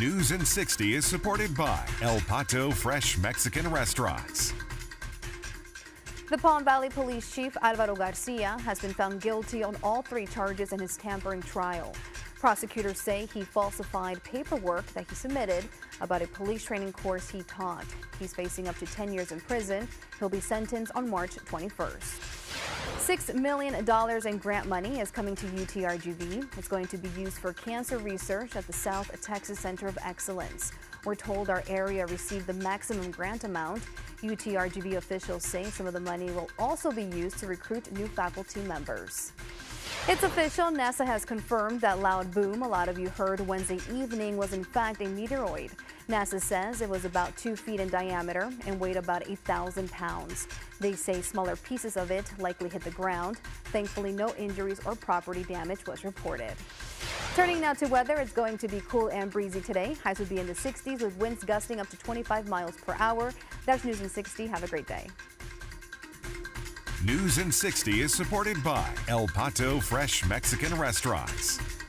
News in 60 is supported by El Pato Fresh Mexican Restaurants. The Palm Valley Police Chief Alvaro Garcia has been found guilty on all three charges in his tampering trial. Prosecutors say he falsified paperwork that he submitted about a police training course he taught. He's facing up to 10 years in prison. He'll be sentenced on March 21st. $6 million in grant money is coming to UTRGV. It's going to be used for cancer research at the South Texas Center of Excellence. We're told our area received the maximum grant amount. UTRGV officials say some of the money will also be used to recruit new faculty members. It's official. NASA has confirmed that loud boom a lot of you heard Wednesday evening was in fact a meteoroid. NASA says it was about two feet in diameter and weighed about 8,000 pounds. They say smaller pieces of it likely hit the ground. Thankfully, no injuries or property damage was reported. Turning now to weather, it's going to be cool and breezy today. Highs will be in the 60s with winds gusting up to 25 miles per hour. That's News in 60. Have a great day. News in 60 is supported by El Pato Fresh Mexican Restaurants.